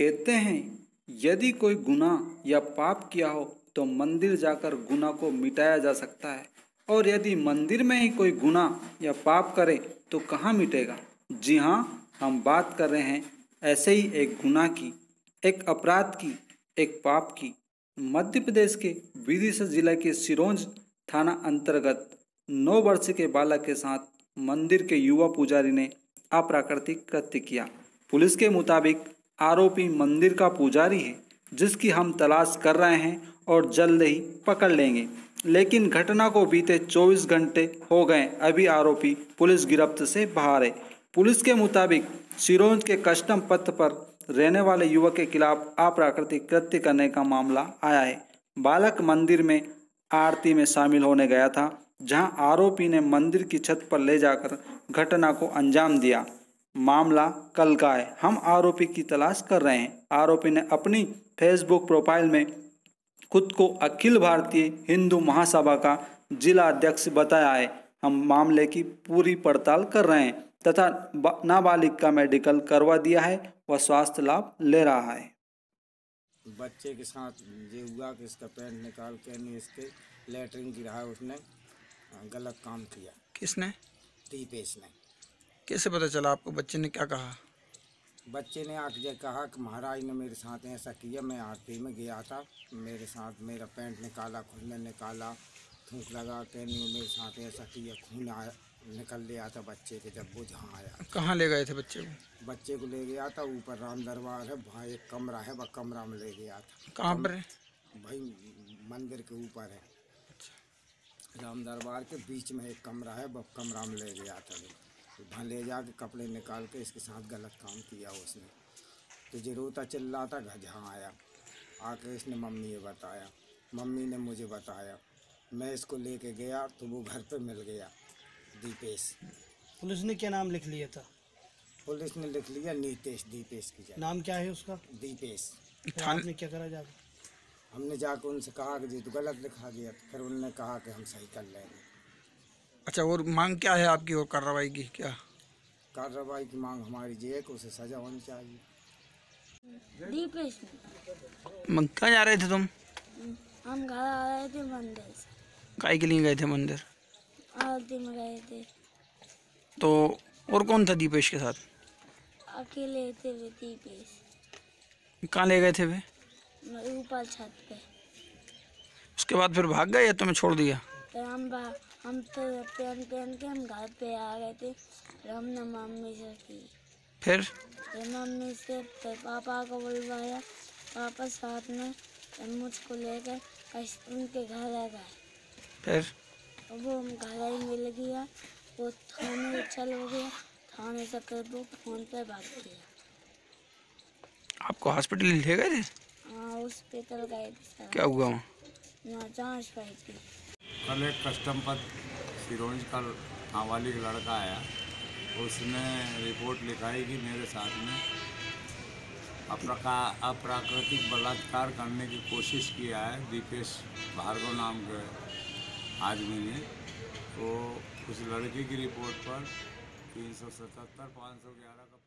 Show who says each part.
Speaker 1: कहते हैं, यदि कोई गुना या पाप किया हो तो मंदिर जाकर गुना को मिटाया जा सकता है। और यदि मंदिर में ही कोई गुना या पाप करे तो कहाँ मिटेगा? जी हाँ हम बात कर रहे हैं, ऐसे ही एक गुना की, एक अपराध की, एक पाप की। मध्य प्रदेश के विदिशा जिला के सिरोंज थाना अंतर्गत नौ वर्ष के बालक के साथ मंदिर के युवा पुजारी ने अप्राकृतिक कृत्य किया। पुलिस के मुताबिक आरोपी मंदिर का पुजारी है, जिसकी हम तलाश कर रहे हैं और जल्द ही पकड़ लेंगे। लेकिन घटना को बीते 24 घंटे हो गए, अभी आरोपी पुलिस गिरफ्त से बाहर है। पुलिस के मुताबिक, सिरोंज के कस्टम पथ पर रहने वाले युवक के खिलाफ अप्राकृतिक कृत्य करने का मामला आया है। बालक मंदिर में आरती में शामिल होने गया था, जहाँ आरोपी ने मंदिर की छत पर ले जाकर घटना को अंजाम दिया। मामला कल का है। हम आरोपी की तलाश कर रहे हैं। आरोपी ने अपनी फेसबुक प्रोफ़ाइल में खुद को अखिल भारतीय हिंदू महासभा का जिला अध्यक्ष बताया है। हम मामले की पूरी पड़ताल कर रहे हैं तथा नाबालिग का मेडिकल करवा दिया है व स्वास्थ्य लाभ ले रहा है।
Speaker 2: बच्चे के साथ ये हुआ कि इसका पैंट निकाल के नहीं इसके लेटरिन गिरा उसने गलत काम किया।
Speaker 3: किसने?
Speaker 2: दीपेश ने।
Speaker 3: कैसे पता चला आपको बच्चे ने क्या कहा?
Speaker 2: बच्चे ने आके कहा कि महाराज ने मेरे साथ ऐसा किया मैं आरती में गया था। मेरे साथ मेरा पैंट निकाला खून में निकाला थूक लगा के नहीं मेरे साथ ऐसा किया खून आया निकल लिया था बच्चे के जब वो जहाँ आया।
Speaker 3: कहाँ ले गए थे बच्चे को
Speaker 2: बच्चे को ले गया था ऊपर राम दरबार है वहाँ एक कमरा है वह कमरा में ले गया था।
Speaker 3: कहाँ पर है?
Speaker 2: भाई मंदिर के ऊपर है। राम दरबार के बीच में एक कमरा है वह कमरा में ले गया था। वहाँ ले जा जाके कपड़े निकाल के इसके साथ गलत काम किया उसने। तो जो रोता चिल्ला था घर जहाँ आया। आके इसने मम्मी ने बताया। मम्मी ने मुझे बताया। मैं इसको लेके गया तो वो घर पे मिल गया दीपेश।
Speaker 4: पुलिस ने क्या नाम लिख लिया था?
Speaker 2: पुलिस ने लिख लिया नीतेश दीपेश की जगह।
Speaker 4: नाम क्या है उसका?
Speaker 2: दीपेश।
Speaker 4: आपने क्या करा जाके?
Speaker 2: हमने जाकर उनसे कहा कि जी तो गलत लिखा गया तो फिर उन्होंने कहा कि हम सही कर लेंगे।
Speaker 3: अच्छा और मांग क्या है आपकी और कार्रवाई की क्या?
Speaker 2: कार्रवाई की मांग हमारी ये है कि उसे सजा होनी चाहिए।
Speaker 5: दीपेश
Speaker 3: कहाँ जा रहे थे तुम?
Speaker 5: हम घर आ रहे थे मंदिर से।
Speaker 3: काय के लिए गए थे मंदिर?
Speaker 5: आरती में गए थे।
Speaker 3: तो और कौन था दीपेश के साथ?
Speaker 5: अकेले थे वे दीपेश।
Speaker 3: कहाँ ले गए थे वे?
Speaker 5: ऊपर छत पे।
Speaker 3: उसके बाद फिर भाग गए या तुम्हें छोड़ दिया?
Speaker 5: फिर हम बा- हम तो पहन पहन के हम घर पे आ गए थे फिर हमने मम्मी से की।
Speaker 3: फिर?
Speaker 5: फिर मम्मी से फिर पापा को बुलवाया। पापा साथ में मुझको लेकर उनके घर आ गए।
Speaker 3: फिर?
Speaker 5: वो हम घर ही मिल गया। वो थाने चल हो गया। थाने से फिर वो फ़ोन पे बात गया
Speaker 3: आपको हॉस्पिटल ले गए थे?
Speaker 5: हाँ हॉस्पिटल गए थे
Speaker 3: क्या हुआ वहाँ?
Speaker 5: जाँच पाई थी।
Speaker 6: कल एक कस्टम पर सिरोंज का नाबालिग लड़का आया। उसने रिपोर्ट लिखाई कि मेरे साथ में अप्रका, अप्राकृतिक बलात्कार करने की कोशिश किया है, दीपेश भार्गव नाम के आदमी ने। तो उस लड़के की रिपोर्ट पर तीन सौ सतहत्तर, पाँच सौ ग्यारह का